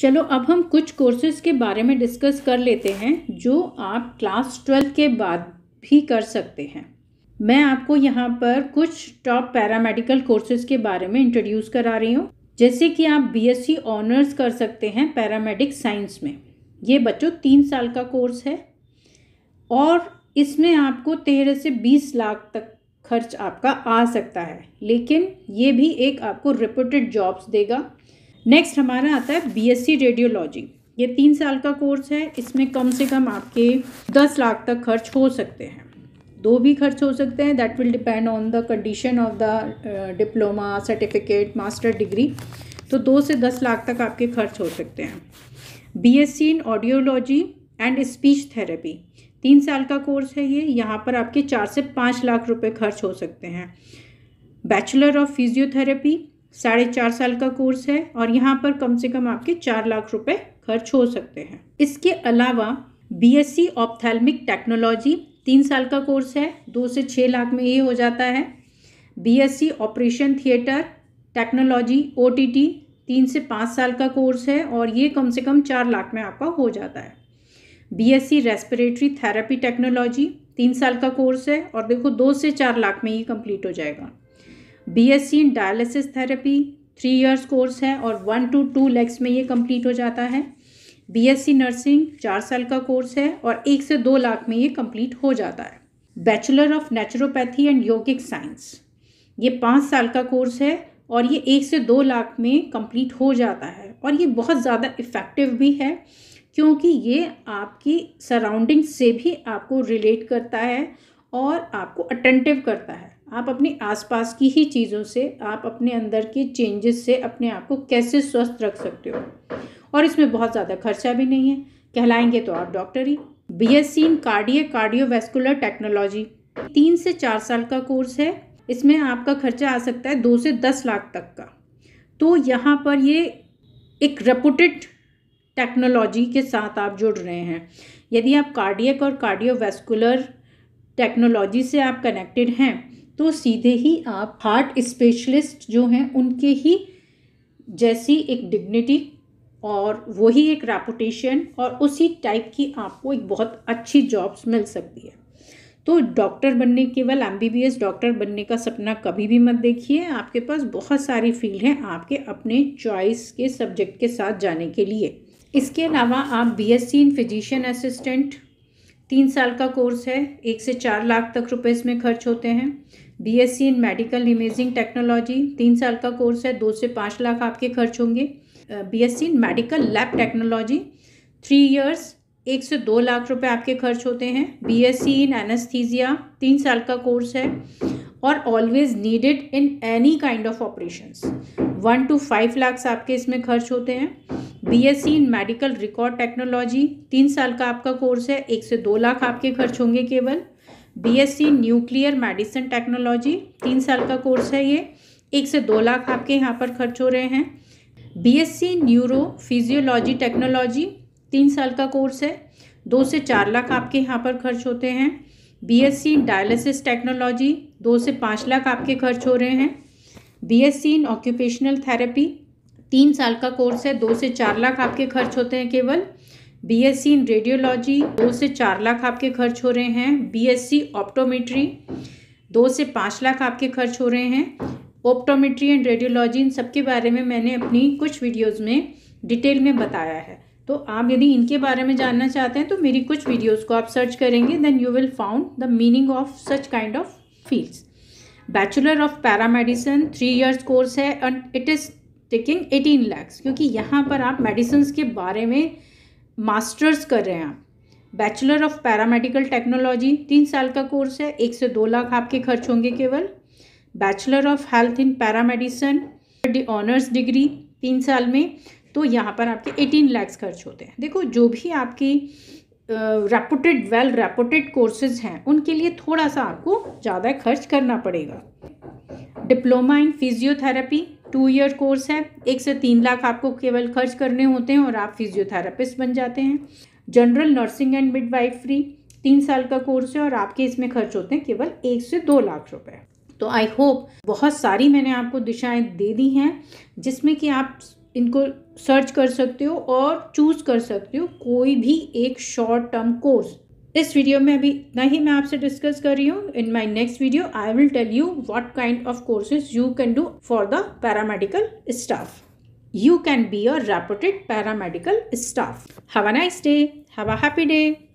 चलो अब हम कुछ कोर्सेज के बारे में डिस्कस कर लेते हैं, जो आप क्लास ट्वेल्थ के बाद भी कर सकते हैं। मैं आपको यहाँ पर कुछ टॉप पैरामेडिकल कोर्सेज के बारे में इंट्रोड्यूस करा रही हूँ, जैसे कि आप बीएससी ऑनर्स कर सकते हैं पैरामेडिक साइंस में। ये बच्चों तीन साल का कोर्स है और इसमें आपको तेरह से बीस लाख तक खर्च आपका आ सकता है, लेकिन ये भी एक आपको रिपोर्टेड जॉब्स देगा। नेक्स्ट हमारा आता है बीएससी रेडियोलॉजी ये तीन साल का कोर्स है, इसमें कम से कम आपके दस लाख तक खर्च हो सकते हैं। दो भी खर्च हो सकते हैं that will depend on the condition of the diploma certificate master degree तो दो से दस लाख तक आपके खर्च हो सकते हैं। B S C in audiology and speech therapy तीन साल का कोर्स है ये, यहाँ पर आपके चार से पाँच लाख रुपए खर्च हो सकते हैं। बैचलर ऑफ़ फिजियोथेरेपी साढ़े चार साल का कोर्स है और यहाँ पर कम से कम आपके चार लाख रुपए खर्च हो सकते हैं। इसके अलावा बीएससी ऑप्थेल्मिक टेक्नोलॉजी तीन साल का कोर्स है, दो से छः लाख में ये हो जाता है। B BSc operation theatre technology O T T तीन से पाँच साल का कोर्स है और ये कम से कम चार लाख में आपका हो जाता है। बीएससी रेस्पिरेटरी थेरेपी टेक्नोलॉजी तीन साल का कोर्स है और देखो दो से चार लाख में ये कंप्लीट हो जाएगा। BSc in dialysis therapy three years course है और वन टू टू लैक्स में ये कंप्लीट हो जाता है। बीएससी नर्सिंग चार साल का कोर्स है और एक से दो लाख में ये कंप्लीट हो जाता है। Bachelor of naturopathy and yogic science ये पाँच साल का कोर्स है और ये एक से दो लाख में कंप्लीट हो जाता है और ये बहुत ज़्यादा इफ़ेक्टिव भी है क्योंकि ये आपकी सराउंडिंग से भी आपको रिलेट करता है और आपको अटेंटिव करता है। आप अपने आसपास की ही चीज़ों से, आप अपने अंदर के चेंजेस से अपने आप को कैसे स्वस्थ रख सकते हो? और इसमें बहुत ज़्यादा खर्चा भी नहीं है। कहलाएँगे तो आप doctor he. B S C in cardio cardiovascular technology तीन से चार साल का कोर्स है। इसमें आपका खर्चा आ सकता है दो से दस लाख तक का। तो यहाँ पर ये एक रेपुटेड टेक्नोलॉजी के साथ आप जुड़ रहे हैं। यदि आप कार्डियक और कार्डियोवेस्कुलर टेक्नोलॉजी से आप कनेक्टेड हैं तो सीधे ही आप हार्ट स्पेशलिस्ट जो हैं, उनके ही जैसी एक डिग्निटी और वही एक रेपुटेशन और उसी टाइप की आपको एक बहुत अच्छी जॉब्स मिल सकती है। तो डॉक्टर बनने, केवल एमबीबीएस डॉक्टर बनने का सपना कभी भी मत देखिए। आपके पास बहुत सारी फ़ील्ड हैं आपके अपने चॉइस के सब्जेक्ट के साथ जाने के लिए। इसके अलावा आप B BSc in physician assistant तीन साल का कोर्स है, एक से चार लाख तक रुपए इसमें खर्च होते हैं। BSc in medical imaging technology तीन साल का कोर्स है, दो से पाँच लाख आपके खर्च होंगे। BSc in medical lab technology three years एक से दो लाख रुपए आपके खर्च होते हैं। बीएससी इन एनेस्थीजिया तीन साल का कोर्स है और always needed in any kind of operations one two five lakhs आपके इसमें खर्च होते हैं। BSc in medical record technology तीन साल का आपका कोर्स है, एक से दो लाख आपके खर्च होंगे केवल। बीएससी न्यूक्लियर मेडिसिन टेक्नोलॉजी तीन साल का कोर्स है ये। एक से दो लाख आपके यहाँ पर खर्च हो रहे हैं। बीएससी न्यूरो फिजियोलॉजी टेक्नोलॉजी तीन साल का कोर्स है। दो से चार लाख आपके यहाँ पर खर्च होते हैं। बीएससी डायलिसिस टेक्नोलॉजी दो से पाँच लाख आपके खर्च हो रहे हैं। बीएससी इन ऑक्यूपेशनल थेरेपी तीन साल का कोर्स है। दो से चार लाख आपके खर्च होते हैं केवल। बीएससी इन रेडियोलॉजी दो से चार लाख आपके खर्च हो रहे हैं। बीएससी ऑप्टोमेट्री दो से पाँच लाख आपके खर्च हो रहे हैं। ऑप्टोमेट्री एंड रेडियोलॉजी इन सब के बारे में मैंने अपनी कुछ वीडियोज़ में डिटेल में बताया है। तो आप यदि इनके बारे में जानना चाहते हैं तो मेरी कुछ वीडियोज़ को आप सर्च करेंगे then you will found the meaning of such kind of fields bachelor of paramedicine three years course है and it is taking eighteen lakhs क्योंकि यहाँ पर आप मेडिसिन के बारे में मास्टर्स कर रहे हैं आप। बैचलर ऑफ़ पैरामेडिकल टेक्नोलॉजी तीन साल का कोर्स है, एक से दो लाख आपके खर्च होंगे केवल। Bachelor of health in paramedicine honours degree तीन साल में तो यहाँ पर आपके एटीन लैक्स खर्च होते हैं। देखो, जो भी आपकी रेपुटेड वेल रेपुटेड कोर्सेज हैं, उनके लिए थोड़ा सा आपको ज़्यादा खर्च करना पड़ेगा। Diploma in physiotherapy two year course है, एक से तीन लाख आपको केवल खर्च करने होते हैं और आप फिजियोथेरापिस्ट बन जाते हैं। जनरल नर्सिंग एंड मिडवाइफरी तीन साल का कोर्स है और आपके इसमें खर्च होते हैं केवल एक से दो लाख रुपए। तो आई होप बहुत सारी मैंने आपको दिशाएँ दे दी हैं, जिसमें कि आप इनको सर्च कर सकते हो और चूज़ कर सकते हो कोई भी एक शॉर्ट टर्म कोर्स इस वीडियो में अभी इतना ही मैं आपसे डिस्कस कर रही हूँ। In my next video I will tell you what kind of courses you can do for the paramedical staff you can be a reputed paramedical staff have a nice day have a happy day.